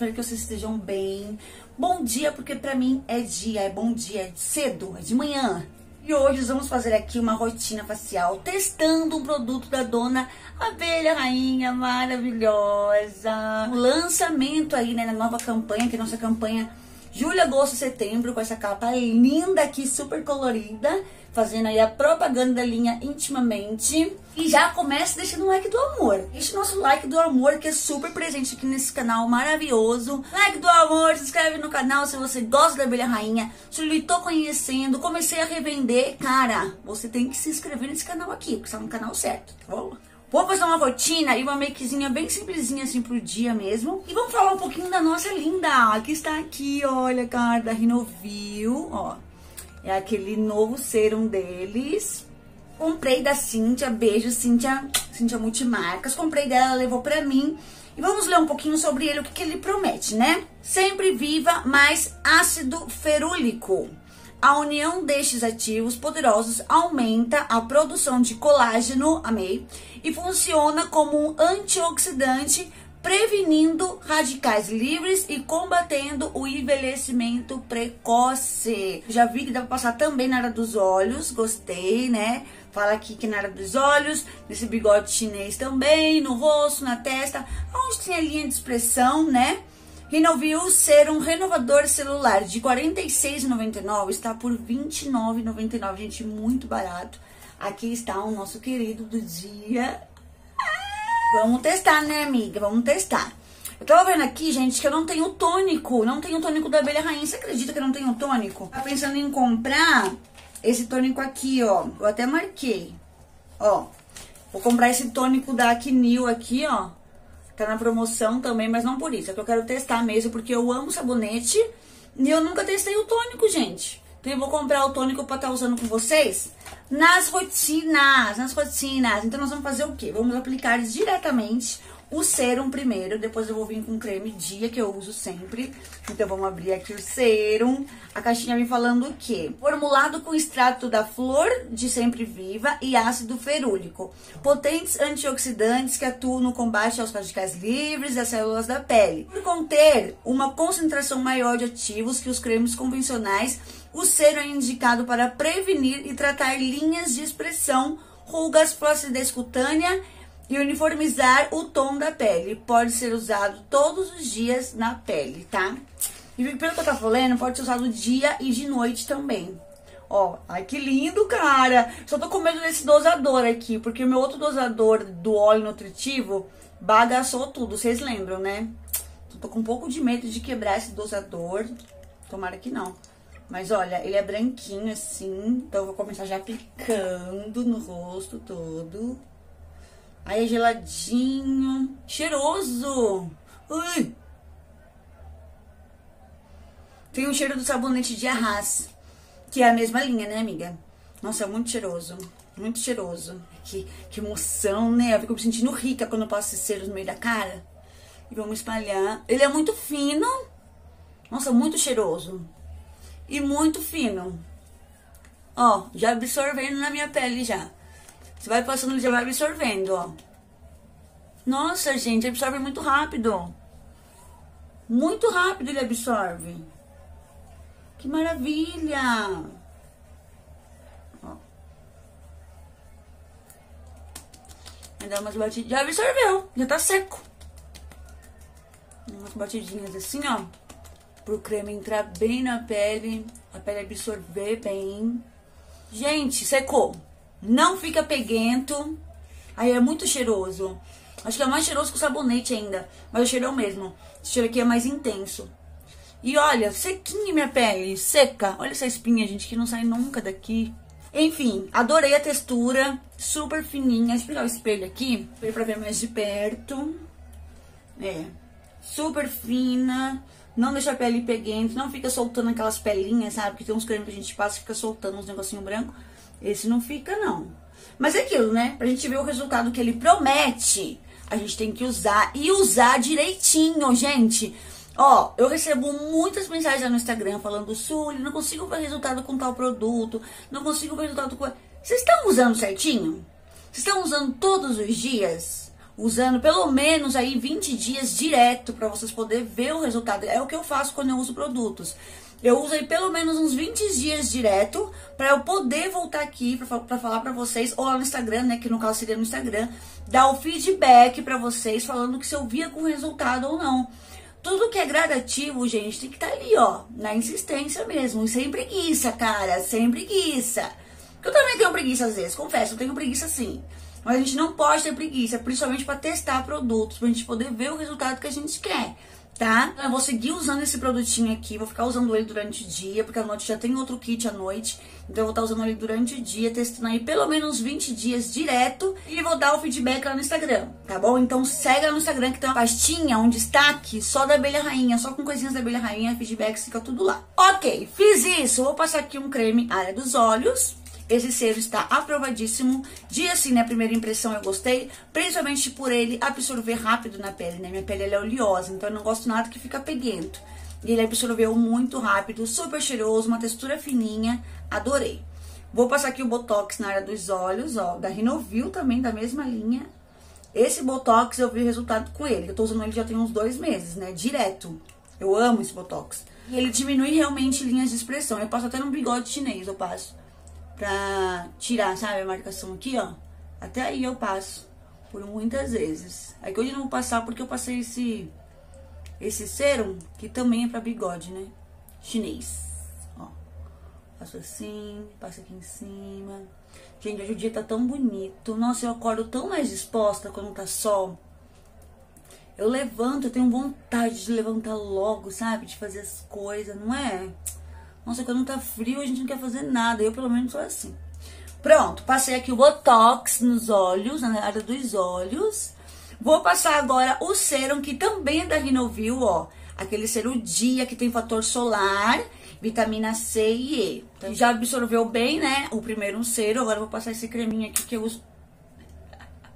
espero que vocês estejam bem. Bom dia, porque pra mim é dia, é bom dia, é cedo, é de manhã. E hoje vamos fazer aqui uma rotina facial testando um produto da dona Abelha Rainha maravilhosa. O lançamento aí, né, na nova campanha, que é nossa campanha julho, agosto, setembro, com essa capa linda aqui, super colorida fazendo aí a propaganda da linha intimamente. E já começa deixando o like do amor. O nosso like do amor, que é super presente aqui nesse canal maravilhoso. Like do amor, se inscreve no canal se você gosta da Abelha Rainha. Se eu tô conhecendo, comecei a revender, cara, você tem que se inscrever nesse canal aqui, porque está no canal certo, tá bom? Vou fazer uma rotina e uma makezinha bem simplesinha assim pro dia mesmo. E vamos falar um pouquinho da nossa linda, que está aqui, olha, cara, da Rinovil, ó. É aquele novo serum deles. Comprei da Cíntia, beijo Cíntia, Cíntia Multimarcas. Comprei dela, ela levou pra mim. E vamos ler um pouquinho sobre ele, o que, que ele promete, né? Sempre viva mais ácido ferúlico. A união destes ativos poderosos aumenta a produção de colágeno, amei, e funciona como um antioxidante prevenindo radicais livres e combatendo o envelhecimento precoce. Já vi que dá pra passar também na área dos olhos, gostei, né? Fala aqui que na área dos olhos, nesse bigode chinês também, no rosto, na testa, onde tem a linha de expressão, né? Renovil ser um renovador celular de R$ 46,99 está por R$ 29,99, gente, muito barato. Aqui está o nosso querido do dia, Vamos testar, né, amiga? Vamos testar. Eu tava vendo aqui, gente, que eu não tenho tônico. Não tenho tônico da abelha rainha. Você acredita que eu não tenho tônico? Tá pensando em comprar esse tônico aqui, ó. Eu até marquei. Ó. Vou comprar esse tônico da Aquinil aqui, ó. Tá na promoção também, mas não por isso. É que eu quero testar mesmo, porque eu amo sabonete. E eu nunca testei o tônico, gente. Então eu vou comprar o tônico pra estar tá usando com vocês nas rotinas, nas rotinas. Então nós vamos fazer o quê? Vamos aplicar diretamente o serum primeiro, depois eu vou vir com creme dia, que eu uso sempre. Então vamos abrir aqui o serum. A caixinha vem falando o quê? Formulado com extrato da flor de sempre viva e ácido ferúlico. Potentes antioxidantes que atuam no combate aos radicais livres e às células da pele. Por conter uma concentração maior de ativos que os cremes convencionais, o serum é indicado para prevenir e tratar linhas de expressão, rugas, flacidez cutânea e uniformizar o tom da pele. Pode ser usado todos os dias na pele, tá? E pelo que eu tô falando, pode ser usado dia e de noite também. Ó, ai que lindo, cara. Só tô com medo desse dosador aqui, porque o meu outro dosador do óleo nutritivo bagaçou tudo, vocês lembram, né? Tô com um pouco de medo de quebrar esse dosador. Tomara que não. Mas olha, ele é branquinho assim, então eu vou começar já aplicando no rosto todo. Aí é geladinho, cheiroso. Ui. Tem o cheiro do sabonete de arras, que é a mesma linha, né, amiga? Nossa, é muito cheiroso, muito cheiroso. Que, que emoção, né? Eu fico me sentindo rica quando eu passo esse cheiro no meio da cara. E vamos espalhar. Ele é muito fino. Nossa, muito cheiroso. E muito fino. Ó, já absorvendo na minha pele já. Você vai passando, ele já vai absorvendo, ó. Nossa, gente, absorve muito rápido. Muito rápido ele absorve. Que maravilha! Ó. Vai dar umas batidinhas. Já absorveu, já tá seco. Umas batidinhas assim, ó. Pro creme entrar bem na pele. A pele absorver bem. Gente, secou. Não fica peguento. Aí é muito cheiroso. Acho que é mais cheiroso que o sabonete ainda. Mas o cheiro é o mesmo. Esse cheiro aqui é mais intenso. E olha, sequinha minha pele, seca. Olha essa espinha, gente, que não sai nunca daqui. Enfim, adorei a textura, super fininha. Deixa eu pegar o espelho aqui, pra ver mais de perto. É, super fina, não deixa a pele peguente, não fica soltando aquelas pelinhas, sabe? Que tem uns cremes que a gente passa e fica soltando uns negocinho branco. Esse não fica, não. Mas é aquilo, né? Pra gente ver o resultado que ele promete, a gente tem que usar e usar direitinho, gente. Ó, eu recebo muitas mensagens no Instagram falando, Sully, não consigo ver resultado com tal produto, não consigo ver resultado com... Vocês estão usando certinho? Vocês estão usando todos os dias? usando pelo menos aí 20 dias direto para vocês poderem ver o resultado. É o que eu faço quando eu uso produtos. Eu uso aí pelo menos uns 20 dias direto para eu poder voltar aqui para falar para vocês, ou lá no Instagram, né, que no caso seria no Instagram, dar o feedback para vocês falando que se eu via com resultado ou não. Tudo que é gradativo, gente, tem que estar tá ali, ó, na insistência mesmo, sem preguiça, cara, sem preguiça. Eu também tenho preguiça às vezes, confesso, eu tenho preguiça sim. Mas a gente não pode ter preguiça, principalmente para testar produtos, pra gente poder ver o resultado que a gente quer tá? Eu vou seguir usando esse produtinho aqui, vou ficar usando ele durante o dia, porque à noite já tem outro kit à noite. Então eu vou estar usando ele durante o dia, testando aí pelo menos 20 dias direto e vou dar o feedback lá no Instagram, tá bom? Então segue lá no Instagram que tem uma pastinha, um destaque só da abelha rainha, só com coisinhas da abelha rainha, feedback, fica tudo lá. Ok, fiz isso, vou passar aqui um creme área dos olhos. Esse cero está aprovadíssimo. De assim, né, primeira impressão eu gostei, principalmente por ele absorver rápido na pele, né? Minha pele é oleosa, então eu não gosto nada que fica peguento. E ele absorveu muito rápido, super cheiroso, uma textura fininha, adorei. Vou passar aqui o Botox na área dos olhos, ó, da Rinovil também, da mesma linha. Esse Botox eu vi resultado com ele, eu tô usando ele já tem uns dois meses, né, direto. Eu amo esse Botox. E ele diminui realmente linhas de expressão. Eu passo até no bigode chinês, eu passo pra tirar, sabe, a marcação aqui, ó. Até aí eu passo por muitas vezes. Aí que hoje eu não vou passar porque eu passei esse esse serum, que também é pra bigode, né? Chinês. Ó. Passo assim, passo aqui em cima. Gente, hoje o dia tá tão bonito. Nossa, eu acordo tão mais disposta quando tá sol. Eu levanto, eu tenho vontade de levantar logo, sabe? De fazer as coisas, não é? Nossa, quando tá frio a gente não quer fazer nada. Eu, pelo menos, sou assim. Pronto, passei aqui o Botox nos olhos, na área dos olhos. Vou passar agora o serum, que também é da Rinovil, ó. Aquele serum dia, que tem fator solar, vitamina C e E. Então, já absorveu bem, né? O primeiro um serum. Agora vou passar esse creminho aqui que eu uso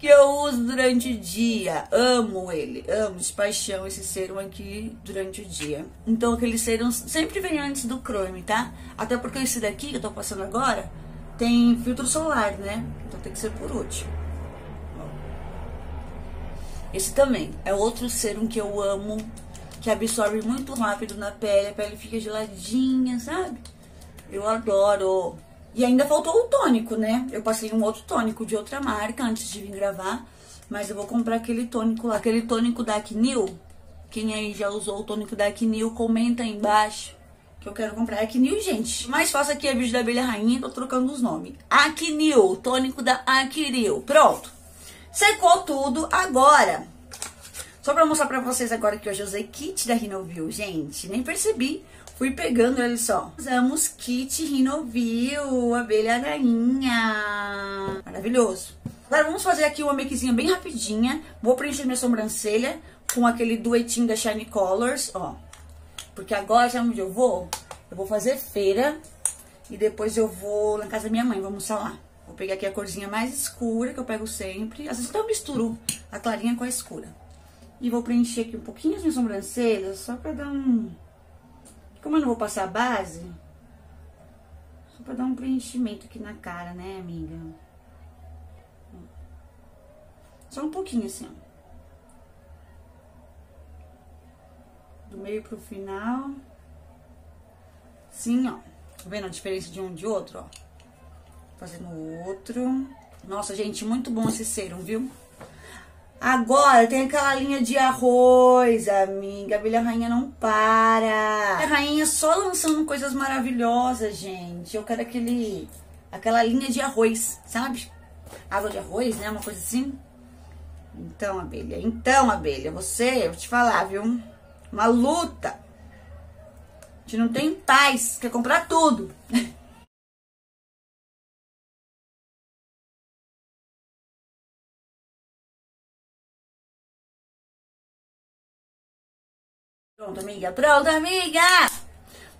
que eu uso durante o dia. Amo ele, amo de paixão esse serum aqui durante o dia. Então aquele serum sempre vem antes do Chrome, tá? Até porque esse daqui que eu tô passando agora tem filtro solar, né? Então tem que ser por último. Esse também é outro serum que eu amo, que absorve muito rápido na pele, a pele fica geladinha, sabe? Eu adoro. E ainda faltou o tônico, né? Eu passei um outro tônico de outra marca antes de vir gravar. Mas eu vou comprar aquele tônico lá. Aquele tônico da Acnil. Quem aí já usou o tônico da Acnil, comenta aí embaixo. Que eu quero comprar Acnil, gente. Mais fácil aqui é vídeo da abelha rainha, tô trocando os nomes. Acnil, tônico da Acnil. Pronto. Secou tudo. Agora, só pra mostrar pra vocês agora que hoje eu usei kit da Rinovil, gente. Nem percebi. Fui pegando, olha só. Usamos kit Rinovil, abelha rainha. Maravilhoso. Agora vamos fazer aqui uma makezinha bem rapidinha. Vou preencher minha sobrancelha com aquele duetinho da Shine Colors, ó. Porque agora, sabe onde eu vou? Eu vou fazer feira e depois eu vou na casa da minha mãe, vamos lá. Vou pegar aqui a corzinha mais escura, que eu pego sempre. Às vezes eu misturo a clarinha com a escura. E vou preencher aqui um pouquinho as minhas sobrancelhas, só pra dar um como eu não vou passar base, só pra dar um preenchimento aqui na cara, né, amiga? Só um pouquinho assim, ó. Do meio pro final. Sim, ó. Tá vendo a diferença de um de outro, ó? Fazendo outro. Nossa, gente, muito bom esse serum, viu? Agora tem aquela linha de arroz, amiga. A abelha rainha não para. A rainha só lançando coisas maravilhosas, gente. Eu quero aquele. aquela linha de arroz, sabe? Água de arroz, né? Uma coisa assim. Então, abelha. Então, abelha, você, eu vou te falar, viu? Uma luta. A gente não tem paz, quer comprar tudo. Pronto, amiga. Pronto, amiga!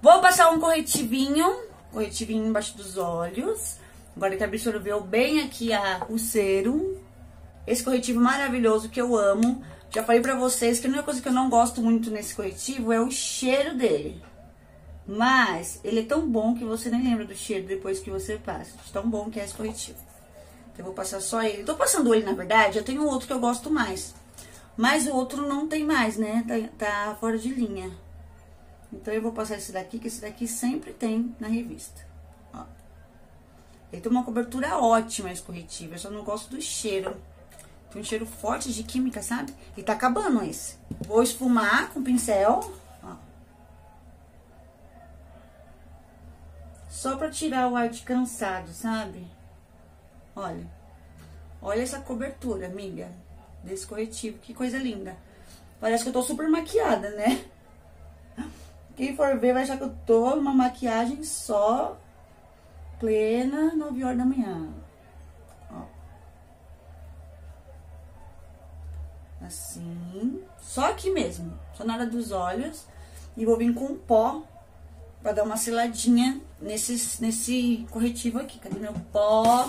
Vou passar um corretivinho. Corretivinho embaixo dos olhos. Agora que absorveu bem aqui a, o cero. Esse corretivo maravilhoso que eu amo. Já falei pra vocês que a única coisa que eu não gosto muito nesse corretivo é o cheiro dele. Mas ele é tão bom que você nem lembra do cheiro depois que você passa. Tão bom que é esse corretivo. Então Eu vou passar só ele. Tô passando ele, na verdade, eu tenho outro que eu gosto mais. Mas o outro não tem mais, né? Tá, tá fora de linha. Então, eu vou passar esse daqui, que esse daqui sempre tem na revista. Ó. Ele tem uma cobertura ótima, esse corretivo. Eu só não gosto do cheiro. Tem um cheiro forte de química, sabe? E tá acabando esse. Vou esfumar com pincel. Ó. Só pra tirar o ar de cansado, sabe? Olha. Olha essa cobertura, amiga. Desse corretivo. Que coisa linda. Parece que eu tô super maquiada, né? Quem for ver vai achar que eu tô numa maquiagem só plena 9 horas da manhã. Ó. Assim. Só aqui mesmo. Só na área dos olhos. E vou vir com pó pra dar uma seladinha nesse, nesse corretivo aqui. Cadê meu pó?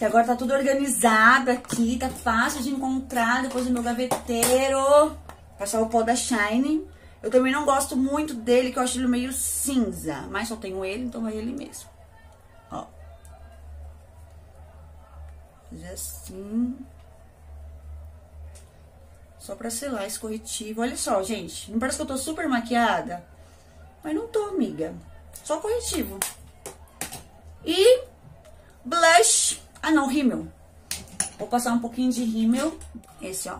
Que agora tá tudo organizado aqui, tá fácil de encontrar depois do meu gaveteiro. Passar o pó da Shine. Eu também não gosto muito dele, que eu acho ele meio cinza. Mas só tenho ele, então é ele mesmo. Ó. Fazer assim. Só pra selar esse corretivo. Olha só, gente. Não parece que eu tô super maquiada? Mas não tô, amiga. Só corretivo. E blush. Ah, não, rímel. Vou passar um pouquinho de rímel. Esse, ó.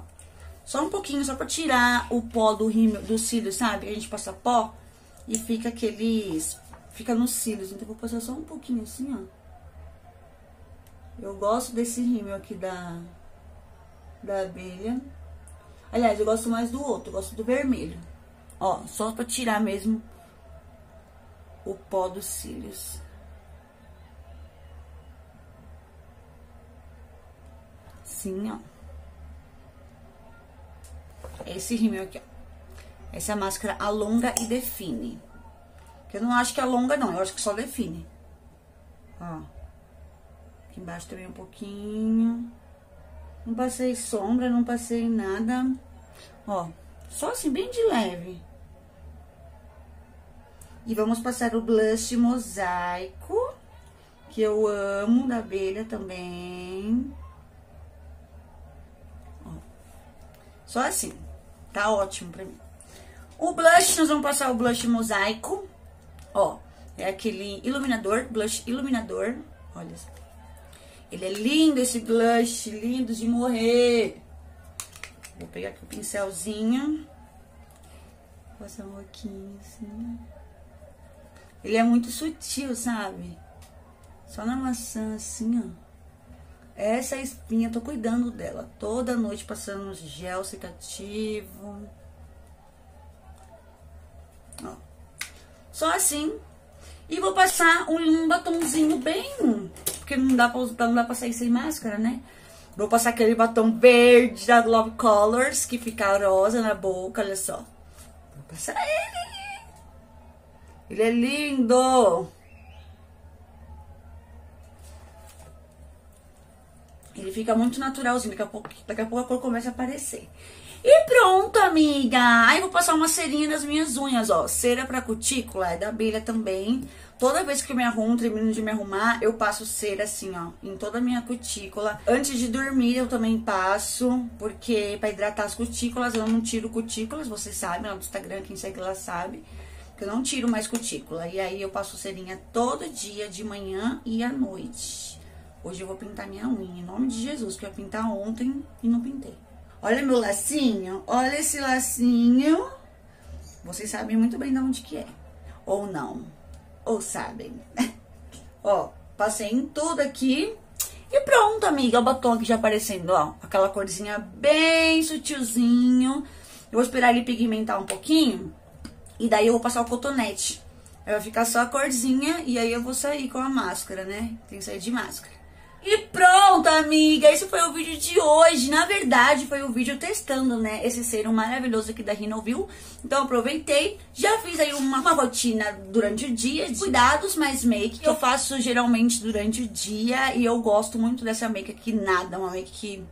Só um pouquinho, só pra tirar o pó do rímel, do cílio, sabe? A gente passa pó e fica aqueles... Fica nos cílios. Então, vou passar só um pouquinho assim, ó. Eu gosto desse rímel aqui da, da abelha. Aliás, eu gosto mais do outro, eu gosto do vermelho. Ó, só pra tirar mesmo o pó dos cílios. Assim, ó. Esse rímel aqui, ó. Essa máscara alonga e define. Que eu não acho que alonga, não. Eu acho que só define. Ó. Aqui embaixo também um pouquinho. Não passei sombra, não passei nada. Ó, só assim, bem de leve. E vamos passar o blush mosaico, que eu amo, da abelha também. Ó, só assim, tá ótimo pra mim. O blush, nós vamos passar o blush mosaico, ó, é aquele iluminador, blush iluminador, olha só. Ele é lindo esse blush, lindo de morrer. Vou pegar aqui o pincelzinho. Passar um pouquinho assim. Ele é muito sutil, sabe? Só na maçã, assim, ó. Essa espinha, tô cuidando dela. Toda noite passando gel secativo. Ó. Só assim. E vou passar um batomzinho bem porque não dá pra, não dá pra sair sem máscara, né? Vou passar aquele batom verde da Love Colors, que fica rosa na boca, olha só. Vou passar ele. Ele é lindo. Ele fica muito naturalzinho, daqui a pouco, daqui a, pouco a cor começa a aparecer. E pronto, amiga. Aí vou passar uma cerinha nas minhas unhas, ó. Cera pra cutícula, é da abelha também. Toda vez que eu me arrumo, termino de me arrumar, eu passo cera assim, ó, em toda a minha cutícula. Antes de dormir, eu também passo, porque pra hidratar as cutículas, eu não tiro cutículas, vocês sabem, lá no Instagram, quem segue lá sabe. Que eu não tiro mais cutícula. E aí eu passo cerinha todo dia, de manhã e à noite. Hoje eu vou pintar minha unha, em nome de Jesus, que eu ia pintar ontem e não pintei. Olha meu lacinho, olha esse lacinho. Vocês sabem muito bem de onde que é. Ou não. Ou sabem. ó, passei em tudo aqui. E pronto, amiga. O batom aqui já aparecendo, ó. Aquela corzinha bem sutilzinho. Eu vou esperar ele pigmentar um pouquinho. E daí eu vou passar o cotonete. Aí vai ficar só a corzinha e aí eu vou sair com a máscara, né? Tem que sair de máscara. E pronto, amiga, esse foi o vídeo de hoje. Na verdade, foi o vídeo testando, né, esse serum maravilhoso aqui da Rinovil. Então, aproveitei, já fiz aí uma, uma rotina durante o dia, cuidados mais make, que eu faço geralmente durante o dia. E eu gosto muito dessa make aqui, nada, uma make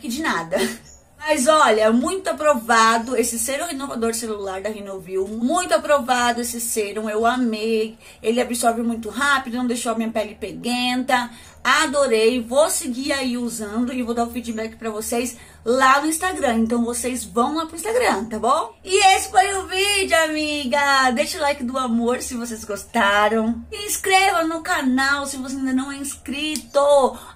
que, de nada. Mas olha, muito aprovado esse serum renovador celular da Renovil. Muito aprovado esse serum, eu amei. Ele absorve muito rápido, não deixou a minha pele peguenta. Adorei, vou seguir aí usando e vou dar o feedback para vocês lá no Instagram. Então vocês vão lá pro Instagram, tá bom? E esse foi o vídeo, amiga. Deixa o like do amor se vocês gostaram. Inscreva no canal se você ainda não é inscrito.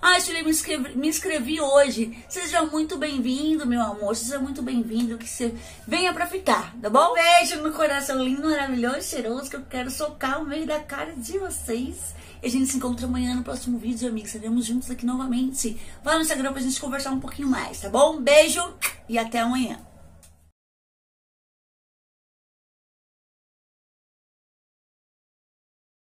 Ah, Julia, me me inscrevi hoje. Seja muito bem-vindo, meu amor. Seja muito bem-vindo, que você venha pra ficar, tá bom? Beijo no coração lindo, maravilhoso, cheiroso, que eu quero socar o meio da cara de vocês. E a gente se encontra amanhã no próximo vídeo, amigos. Estaremos juntos aqui novamente. Vá no Instagram pra gente conversar um pouquinho mais, tá bom? Beijo e até amanhã.